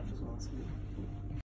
people as well.